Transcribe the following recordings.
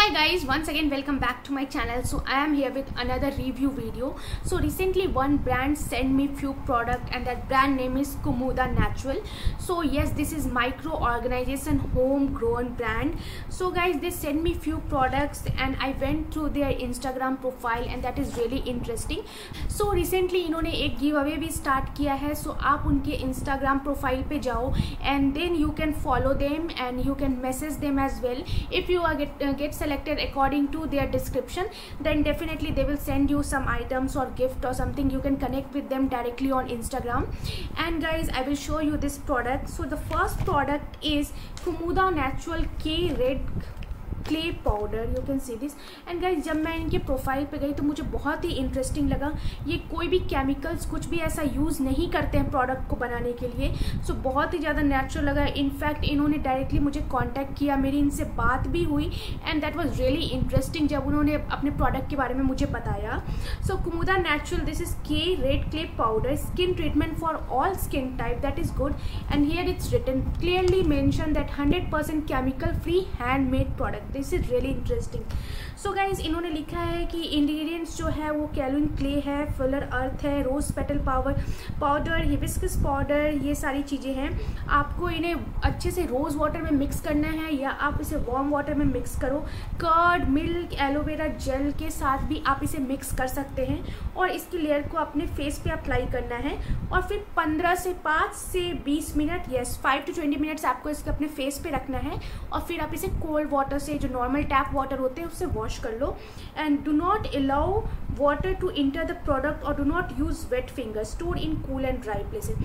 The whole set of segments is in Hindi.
hi guys once again welcome back to my channel so i am here with another review video so recently one brand sent me few product and that brand name is kumuda natural so yes this is micro organization homegrown brand so guys they sent me few products and i went through their instagram profile and that is really interesting so recently इन्होंने एक गिव अवे भी स्टार्ट किया है सो so आप उनके इंस्टाग्राम प्रोफाइल पे जाओ and then you can follow them and you can message them as well if you are get get selected according to their description then definitely they will send you some items or gift or something. You can connect with them directly on instagram. And guys i will show you this product. So the first product is kumuda natural k red clay powder you can see this and guys जब मैं इनके प्रोफ़ाइल पे गई तो मुझे बहुत ही इंटरेस्टिंग लगा। ये कोई भी केमिकल्स कुछ भी ऐसा यूज़ नहीं करते हैं प्रोडक्ट को बनाने के लिए। सो so, बहुत ही ज़्यादा नेचुरल लगा। इनफैक्ट इन्होंने डायरेक्टली मुझे कॉन्टैक्ट किया। मेरी इनसे बात भी हुई। And that was really interesting जब उन्होंने अपने प्रोडक्ट के बारे में मुझे बताया। So Kumuda natural this is K red clay powder skin treatment for all skin type that is good and here it's written clearly mention that hundred percent chemical free hand made product this is really interesting so guys इन्होंने लिखा है कि इंग्रेडिएंट्स जो है, वो कैलविन क्ले है फिलर अर्थ है rose petal power powder hibiscus powder ये सारी चीज़ें हैं। आपको इन्हें अच्छे से रोज़ वाटर में मिक्स करना है या आप इसे वार्म वाटर में मिक्स करो। Curd milk aloe vera gel के साथ भी आप इसे मिक्स कर सकते हैं और इसकी लेयर को अपने फेस पे अप्लाई करना है और फिर 15 से 5 से 20 मिनट यस 5 टू 20 मिनट्स आपको इसके अपने फेस पे रखना है और फिर आप इसे कोल्ड वाटर से जो नॉर्मल टैप वाटर होते हैं उससे वॉश कर लो. And do not allow water to enter the product और do not use wet finger store in cool and dry places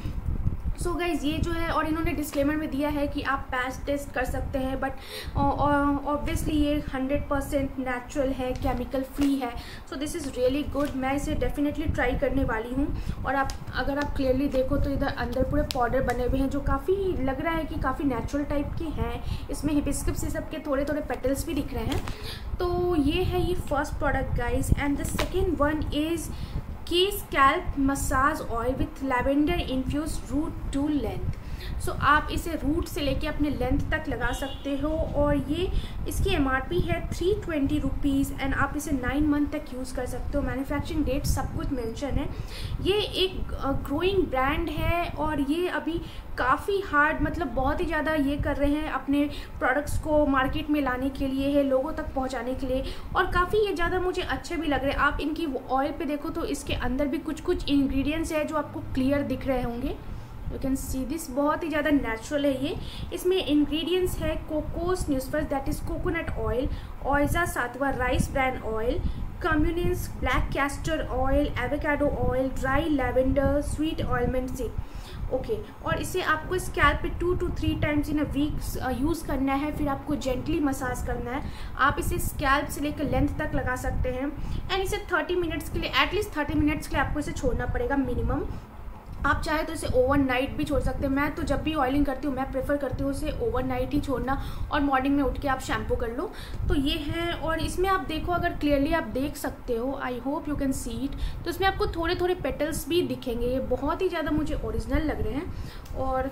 so so guys ये जो है, और इन्होंने डिस्क्लेमर में दिया है कि आप पैच टेस्ट कर सकते हैं बट ऑब्वियसली ये 100 परसेंट नेचुरल है केमिकल फ्री है। So this is really good मैं इसे डेफिनेटली ट्राई करने वाली हूँ। और आप, अगर आप क्लियरली देखो तो इधर अंदर पूरे पाउडर बने हुए हैं, जो काफ़ी लग रहा है कि काफ़ी नेचुरल टाइप के हैं। इसमें हिबिस्किप ये सब के थोड़े थोड़े पेटल्स भी दिख रहे हैं। तो ये है ये first product guys and the second one is की scalp massage oil with lavender infuse root to length so so, आप इसे रूट से लेके अपने लेंथ तक लगा सकते हो और ये इसकी एमआरपी है थ्री ट्वेंटी रुपीज़ एंड आप इसे नाइन मंथ तक यूज़ कर सकते हो। मैन्युफैक्चरिंग डेट सब कुछ मेंशन है। ये एक ग्रोइंग ब्रांड है और ये अभी काफ़ी हार्ड मतलब बहुत ही ज़्यादा ये कर रहे हैं अपने प्रोडक्ट्स को मार्केट में लाने के लिए है लोगों तक पहुँचाने के लिए। और काफ़ी ये ज़्यादा मुझे अच्छे भी लग रहे हैं। आप इनकी ऑयल पे देखो तो इसके अंदर भी कुछ कुछ इंग्रेडिएंट्स है जो आपको क्लियर दिख रहे होंगे। यू कैन सी दिस बहुत ही ज़्यादा नेचुरल है ये। इसमें इंग्रेडिएंट्स है cocos nucifera that is coconut oil oryza sativa rice bran oil communis black castor oil avocado oil dry lavender sweet almond seed okay और इसे आपको स्कैल्प पे two to three times in a week use करना है, फिर आपको जेंटली मसाज करना है। आप इसे स्कैल्प से लेकर लेंथ तक लगा सकते हैं। एंड इसे थर्टी मिनट्स के लिए एटलीस्ट थर्टी मिनट्स के लिए आपको इसे छोड़ना पड़ेगा मिनिमम आप चाहे तो इसे ओवर नाइट भी छोड़ सकते हैं। मैं तो जब भी ऑयलिंग करती हूँ, मैं प्रेफर करती हूँ इसे ओवर नाइट ही छोड़ना और मॉर्निंग में उठ के आप शैम्पू कर लो। तो ये है और इसमें आप देखो, अगर क्लियरली आप देख सकते हो I hope you can see it तो इसमें आपको थोड़े थोड़े पेटल्स भी दिखेंगे। ये बहुत ही ज़्यादा मुझे ओरिजिनल लग रहे हैं और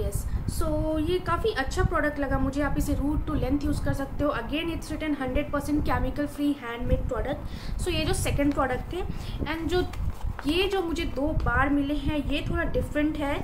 यस सो ये काफ़ी अच्छा प्रोडक्ट लगा मुझे। आप इसे रूट टू लेंथ यूज़ कर सकते हो। Again it's written hundred percent chemical free handmade product so ये जो सेकेंड प्रोडक्ट है एंड जो ये जो मुझे दो बार मिले हैं, ये थोड़ा डिफरेंट है।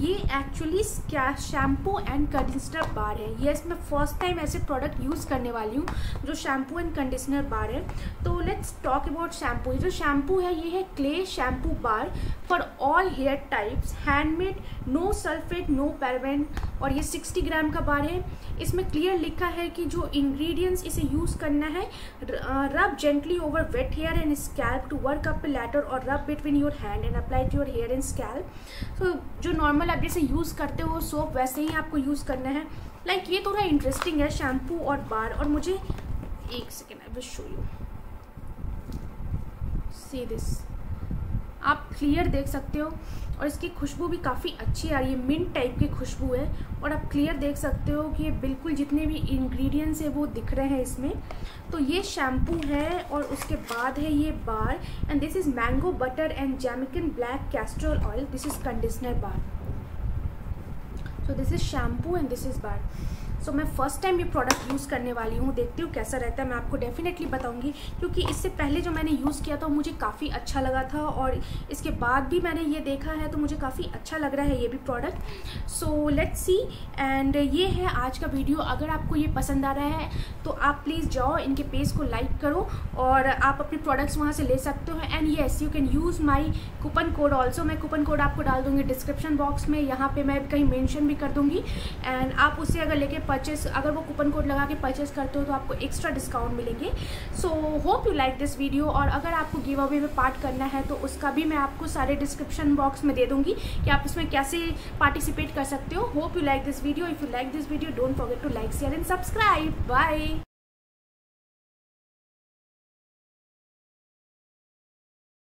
ये actually shampoo and conditioner bar है। ये मैं फ़र्स्ट टाइम ऐसे प्रोडक्ट यूज़ करने वाली हूँ, जो शैम्पू एंड कंडीशनर बार है। तो लेट्स टॉक अबाउट शैम्पू जो शैम्पू है, ये है clay shampoo bar for all hair types handmade no sulphate no paraben और ये 60 ग्राम का बार है। इसमें क्लियर लिखा है कि जो इंग्रेडिएंट्स इसे यूज़ करना है rub gently over wet hair and scalp to work up lather और rub between your hand and apply to your hair and scalp so जो नॉर्मल आप जैसे यूज़ करते हो सोप वैसे ही आपको यूज़ करना है। लाइक like, ये थोड़ा इंटरेस्टिंग है शैम्पू और बार और मुझे एक second I will show you see this आप क्लियर देख सकते हो। और इसकी खुशबू भी काफ़ी अच्छी आ रही है। मिंट टाइप की खुशबू है। और आप क्लियर देख सकते हो कि ये बिल्कुल जितने भी इंग्रेडिएंट्स हैं, वो दिख रहे हैं इसमें। तो ये शैम्पू है और उसके बाद है ये bar. And this is mango butter and Jamaican black castor oil this is conditioner bar. So this is shampoo and this is bar so so, मैं फ़र्स्ट टाइम ये प्रोडक्ट यूज़ करने वाली हूँ। देखती हूँ कैसा रहता है। मैं आपको डेफिनेटली बताऊँगी क्योंकि इससे पहले जो मैंने यूज़ किया था मुझे काफ़ी अच्छा लगा था और इसके बाद भी मैंने ये देखा है तो मुझे काफ़ी अच्छा लग रहा है ये भी product so let's see and ये है आज का वीडियो अगर आपको ये पसंद आ रहा है तो आप प्लीज़ जाओ इनके पेज को लाइक करो और आप अपने प्रोडक्ट्स वहाँ से ले सकते हो। And yes you can use my coupon code also मैं कूपन कोड आपको डाल दूँगी डिस्क्रिप्शन बॉक्स में। यहाँ पर मैं कहीं मैंशन भी कर दूँगी। एंड आप उससे अगर लेके परचेस अगर वो कूपन कोड लगा के परचेस करते हो तो आपको एक्स्ट्रा डिस्काउंट मिलेंगे। So hope you like this video और अगर आपको गिव अवे में पार्ट करना है तो उसका भी मैं आपको सारे डिस्क्रिप्शन बॉक्स में दे दूँगी कि आप उसमें कैसे पार्टिसिपेट कर सकते हो। Hope you like this video if you like this video don't forget to like share and subscribe bye